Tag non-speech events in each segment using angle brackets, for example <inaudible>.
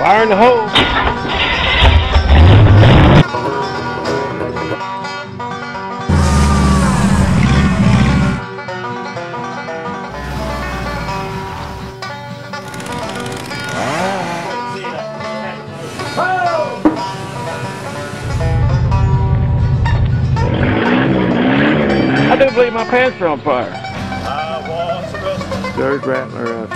Fire in the hole. I do believe my pants are on fire. Third rattler uh,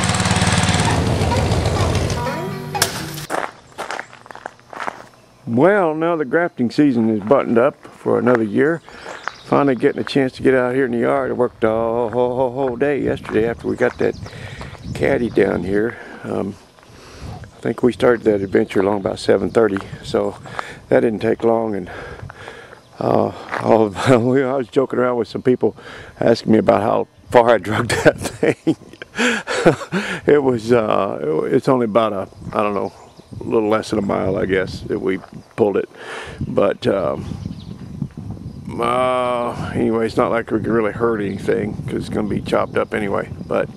Well, now the grafting season is buttoned up for another year. Finally getting a chance to get out here in the yard. I worked all whole, whole, day yesterday after we got that caddy down here. Um, I think we started that adventure along about 7:30, so that didn't take long. And uh, all, <laughs> I was joking around with some people asking me about how far I drug <laughs> that thing. it was uh, it's only about a I don't know a little less than a mile I guess that we pulled it. But um, uh, anyway it's not like we can really hurt anything because it's going to be chopped up anyway. But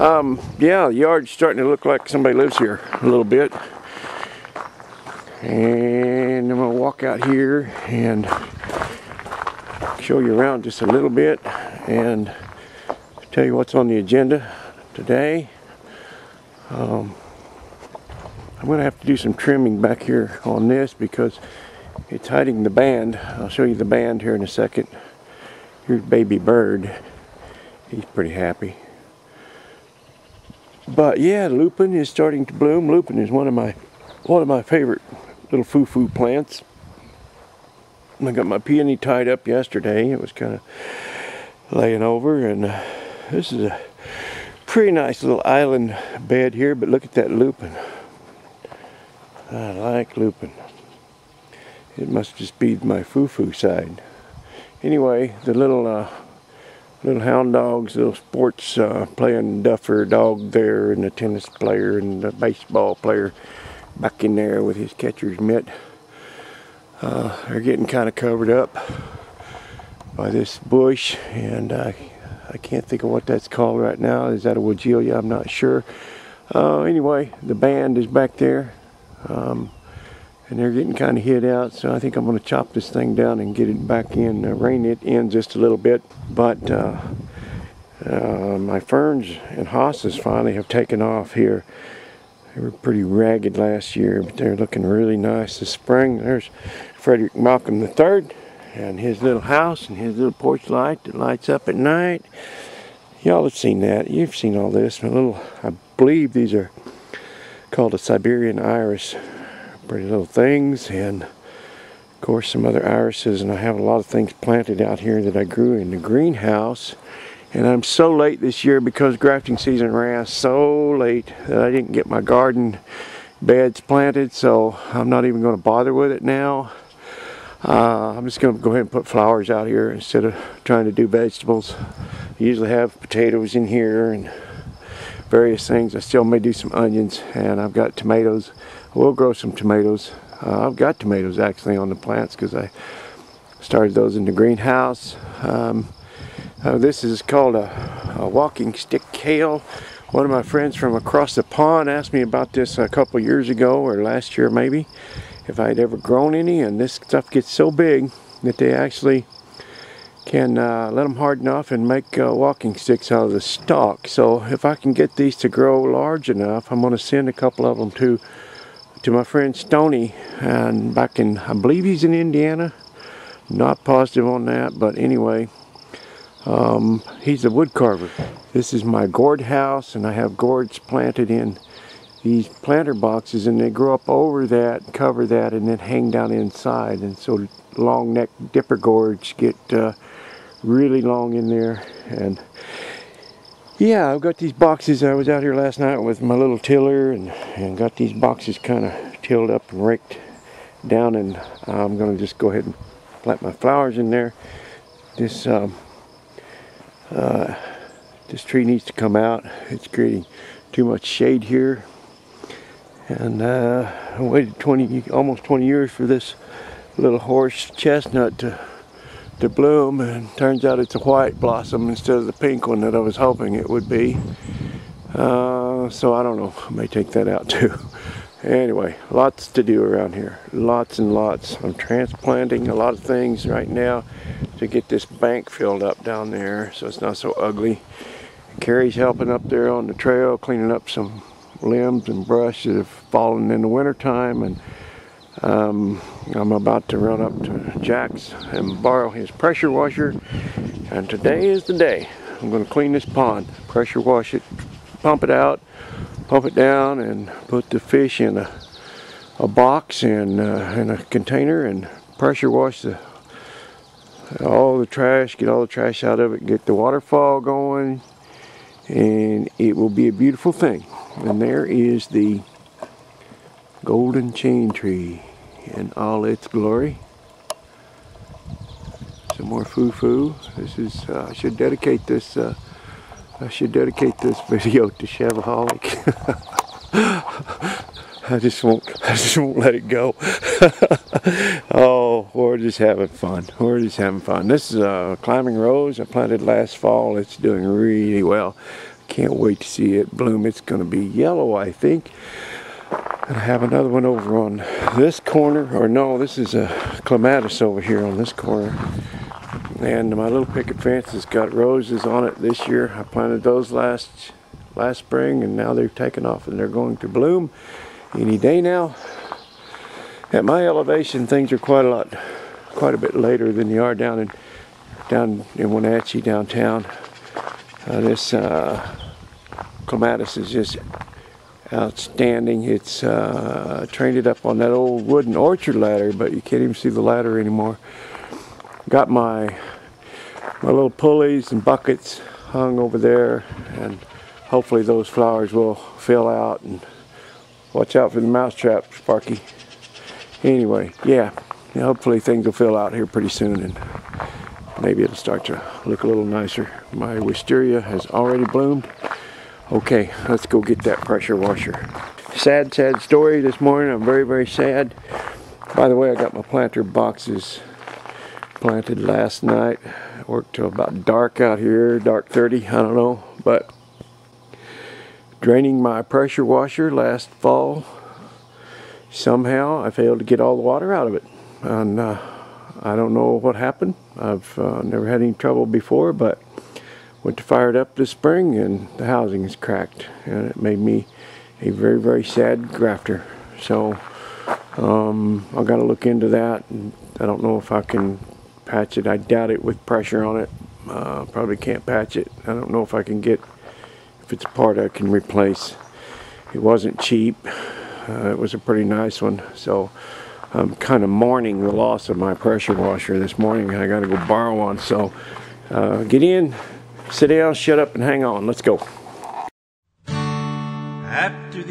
um, yeah the yard's starting to look like somebody lives here a little bit. And I'm going to walk out here and show you around just a little bit and tell you what's on the agenda today. Um, I'm going to have to do some trimming back here on this because it's hiding the band. I'll show you the band here in a second. Here's baby bird. He's pretty happy. But yeah, lupin is starting to bloom. Lupin is one of my one of my favorite little foo-foo plants. I got my peony tied up yesterday. It was kind of laying over and uh, this is a pretty nice little island bed here, but look at that lupin. I like lupin. It must just be my foo-foo side. Anyway, the little uh, little hound dogs, little sports uh, playing duffer dog there, and the tennis player and the baseball player back in there with his catcher's mitt. Uh, they're getting kind of covered up by this bush, and uh, I can't think of what that's called right now. Is that a Weigela? I'm not sure. Uh, anyway, the band is back there. Um, and they're getting kind of hid out, so I think I'm going to chop this thing down and get it back in, uh, it in just a little bit. But uh, uh, my ferns and hostas finally have taken off here. They were pretty ragged last year, but they're looking really nice this spring. There's Frederick Malcolm III and his little house and his little porch light that lights up at night. Y'all have seen that. You've seen all this. A little, I believe these are called a Siberian iris. Pretty little things, and of course some other irises. And I have a lot of things planted out here that I grew in the greenhouse. And I'm so late this year because grafting season ran so late that I didn't get my garden beds planted. So I'm not even going to bother with it now. Uh, I'm just going to go ahead and put flowers out here instead of trying to do vegetables. I usually have potatoes in here and various things. I still may do some onions and I've got tomatoes. I will grow some tomatoes. Uh, I've got tomatoes actually on the plants because I started those in the greenhouse. Um, uh, this is called a, a, walking stick kale. One of my friends from across the pond asked me about this a couple years ago or last year maybe if I'd ever grown any and this stuff gets so big that they actually can uh, let them harden off and make uh, walking sticks out of the stalk. So if I can get these to grow large enough, I'm going to send a couple of them to to my friend Stony and back in, I believe he's in Indiana. Not positive on that, but anyway, um, he's a wood carver. This is my gourd house and I have gourds planted in these planter boxes and they grow up over that, cover that, and then hang down inside. And so long neck dipper gourds get uh, really long in there. And yeah, I've got these boxes. I was out here last night with my little tiller and, and got these boxes kind of tilled up and raked down. And I'm going to just go ahead and plant my flowers in there. This um, uh, this tree needs to come out. It's creating too much shade here and uh, I waited 20, almost 20 years for this little horse chestnut to to bloom and turns out it's a white blossom instead of the pink one that I was hoping it would be. Uh, so I don't know, I may take that out <laughs> too Anyway, lots to do around here. Lots and lots. I'm transplanting a lot of things right now to get this bank filled up down there so it's not so ugly. Carrie's helping up there on the trail, cleaning up some limbs and brush that have fallen in the wintertime and um, I'm about to run up to Jack's and borrow his pressure washer and today is the day. I'm going to clean this pond, pressure wash it, pump it out, pump it down and put the fish in a, a box and uh, in a container and pressure wash the all the trash, get all the trash out of it, get the waterfall going and it will be a beautiful thing. And there is the golden chain tree in all its glory. Some more foo-foo. This is, uh, I should dedicate this uh, I should dedicate this <laughs> video to Shavaholic. <laughs> I just won't I just won't let it go. <laughs> oh, we're just having fun. We're just having fun. This is a climbing rose I planted last fall. It's doing really well. Can't wait to see it bloom. It's going to be yellow, I think. And I have another one over on this corner, or no, this is a clematis over here on this corner. And my little picket fence has got roses on it this year. I planted those last last spring and now they're taking off and they're going to bloom any day now. At my elevation things are quite a lot quite a bit later than they are down in down in Wenatchee downtown. Uh, this uh, clematis is just outstanding. It's uh, trained it up on that old wooden orchard ladder but you can't even see the ladder anymore. Got my my little pulleys and buckets hung over there and hopefully those flowers will fill out and watch out for the mouse trap Sparky. Anyway yeah hopefully things will fill out here pretty soon and maybe it'll start to look a little nicer. My wisteria has already bloomed okay let's go get that pressure washer sad sad story this morning I'm very very sad by the way I got my planter boxes planted last night. Worked till about dark out here, dark 30, I don't know. But draining my pressure washer last fall, somehow I failed to get all the water out of it. And uh, I don't know what happened. I've uh, never had any trouble before, but went to fire it up this spring and the housing is cracked. And it made me a very, very sad grafter. So um, I've got to look into that. I don't know if I can patch it. I doubt it with pressure on it. Uh, probably can't patch it. I don't know if I can get, if it's a part I can replace. It wasn't cheap. Uh, it was a pretty nice one. So I'm kind of mourning the loss of my pressure washer this morning. I got to go borrow one. So uh, get in, sit down, shut up, and hang on. Let's go. After